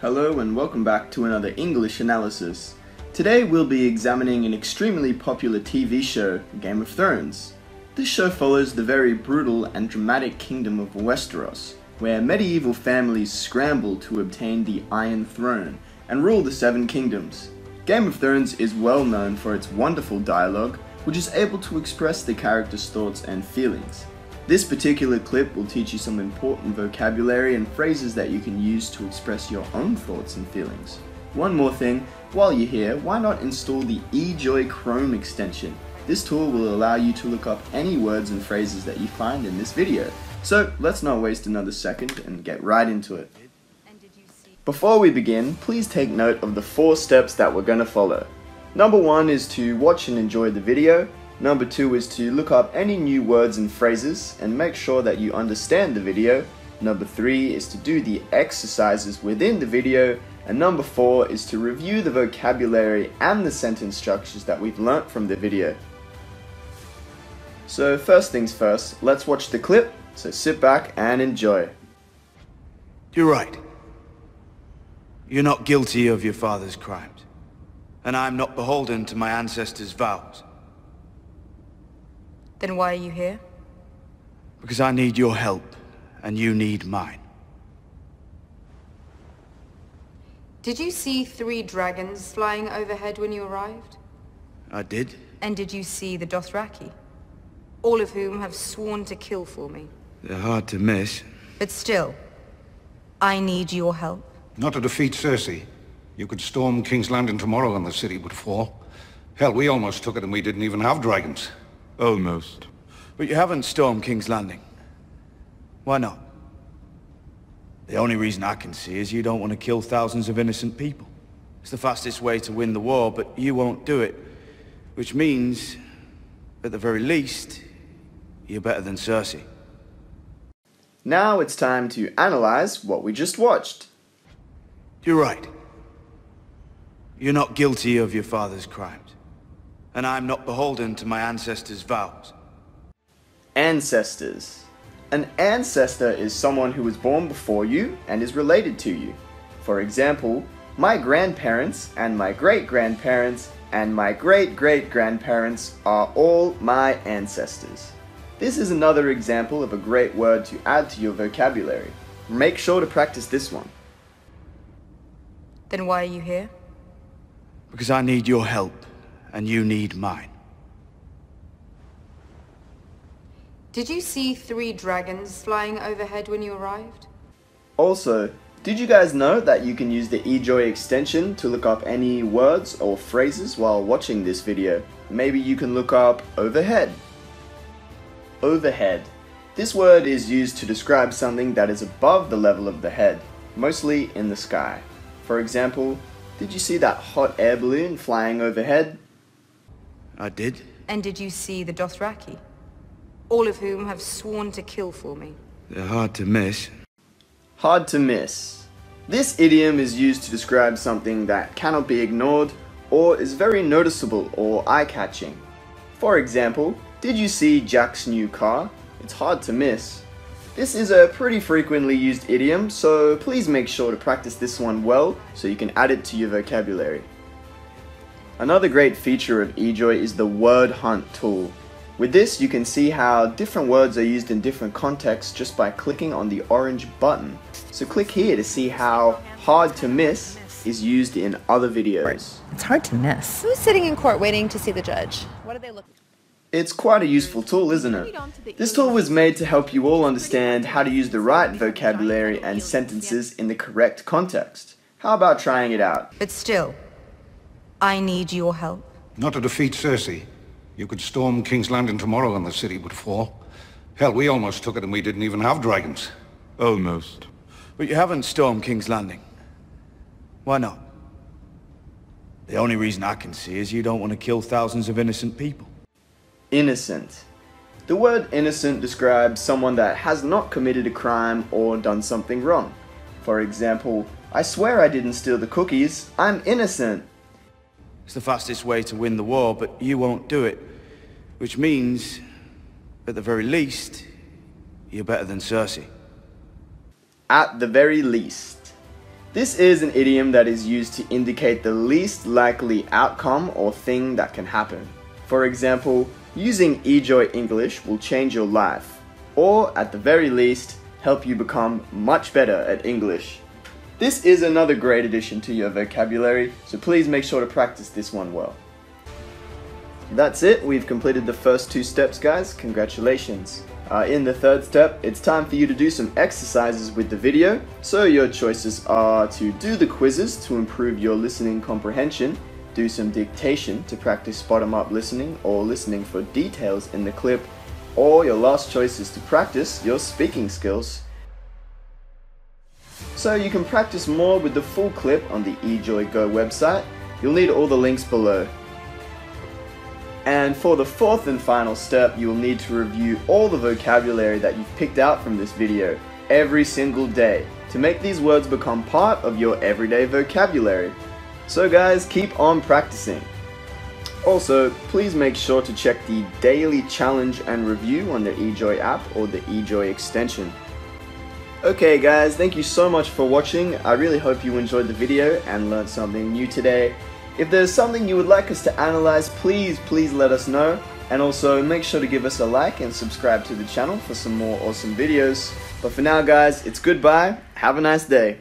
Hello and welcome back to another English analysis. Today we'll be examining an extremely popular TV show, Game of Thrones. This show follows the very brutal and dramatic kingdom of Westeros, where medieval families scramble to obtain the Iron Throne and rule the Seven Kingdoms. Game of Thrones is well known for its wonderful dialogue, which is able to express the characters' thoughts and feelings. This particular clip will teach you some important vocabulary and phrases that you can use to express your own thoughts and feelings. One more thing, while you're here, why not install the eJoy Chrome extension? This tool will allow you to look up any words and phrases that you find in this video. So let's not waste another second and get right into it. Before we begin, please take note of the four steps that we're going to follow. Number one is to watch and enjoy the video. Number two is to look up any new words and phrases and make sure that you understand the video. Number three is to do the exercises within the video. And number four is to review the vocabulary and the sentence structures that we've learnt from the video. So first things first, let's watch the clip, so sit back and enjoy. You're right. You're not guilty of your father's crimes. And I'm not beholden to my ancestors' vows. Then why are you here? Because I need your help, and you need mine. Did you see three dragons flying overhead when you arrived? I did? And did you see the Dothraki? All of whom have sworn to kill for me. They're hard to miss. But still, I need your help. Not to defeat Cersei. You could storm King's Landing tomorrow and the city would fall. Hell, we almost took it and we didn't even have dragons. Almost. But you haven't stormed King's Landing. Why not? The only reason I can see is you don't want to kill thousands of innocent people. It's the fastest way to win the war, but you won't do it. Which means, at the very least, you're better than Cersei. Now it's time to analyze what we just watched. You're right. You're not guilty of your father's crimes. And I'm not beholden to my ancestors' vows. Ancestors. An ancestor is someone who was born before you and is related to you. For example, my grandparents and my great grandparents and my great great grandparents are all my ancestors. This is another example of a great word to add to your vocabulary. Make sure to practice this one. Then why are you here? Because I need your help, and you need mine. Did you see three dragons flying overhead when you arrived? Also, did you guys know that you can use the eJoy extension to look up any words or phrases while watching this video? Maybe you can look up overhead. Overhead. This word is used to describe something that is above the level of the head, mostly in the sky. For example, did you see that hot air balloon flying overhead? I did? And did you see the Dothraki? All of whom have sworn to kill for me. They're hard to miss. Hard to miss. This idiom is used to describe something that cannot be ignored or is very noticeable or eye-catching. For example, did you see Jack's new car? It's hard to miss. This is a pretty frequently used idiom, so please make sure to practice this one well so you can add it to your vocabulary. Another great feature of eJoy is the word hunt tool. With this, you can see how different words are used in different contexts just by clicking on the orange button. So click here to see how hard to miss is used in other videos. It's hard to miss. Who's sitting in court waiting to see the judge? What are they looking for? It's quite a useful tool, isn't it? This tool was made to help you all understand how to use the right vocabulary and sentences in the correct context. How about trying it out? But still, I need your help. Not to defeat Cersei. You could storm King's Landing tomorrow and the city would fall. Hell, we almost took it and we didn't even have dragons. Almost. But you haven't stormed King's Landing. Why not? The only reason I can see is you don't want to kill thousands of innocent people. Innocent. The word innocent describes someone that has not committed a crime or done something wrong. For example, I swear I didn't steal the cookies. I'm innocent. It's the fastest way to win the war, but you won't do it. Which means, at the very least, you're better than Cersei. At the very least. This is an idiom that is used to indicate the least likely outcome or thing that can happen. For example, using eJoy English will change your life, or at the very least, help you become much better at English. This is another great addition to your vocabulary, so please make sure to practice this one well. That's it, we've completed the first two steps guys, congratulations. Uh, in the third step, it's time for you to do some exercises with the video. So your choices are to do the quizzes to improve your listening comprehension, do some dictation to practice bottom-up listening or listening for details in the clip, or your last choice is to practice your speaking skills. So you can practice more with the full clip on the eJoy Go website. You'll need all the links below. And for the fourth and final step, you will need to review all the vocabulary that you've picked out from this video every single day to make these words become part of your everyday vocabulary. So guys, keep on practicing. Also, please make sure to check the daily challenge and review on the eJoy app or the eJoy extension. Okay guys, thank you so much for watching. I really hope you enjoyed the video and learned something new today. If there's something you would like us to analyze, please, please let us know. And also make sure to give us a like and subscribe to the channel for some more awesome videos. But for now guys, it's goodbye. Have a nice day.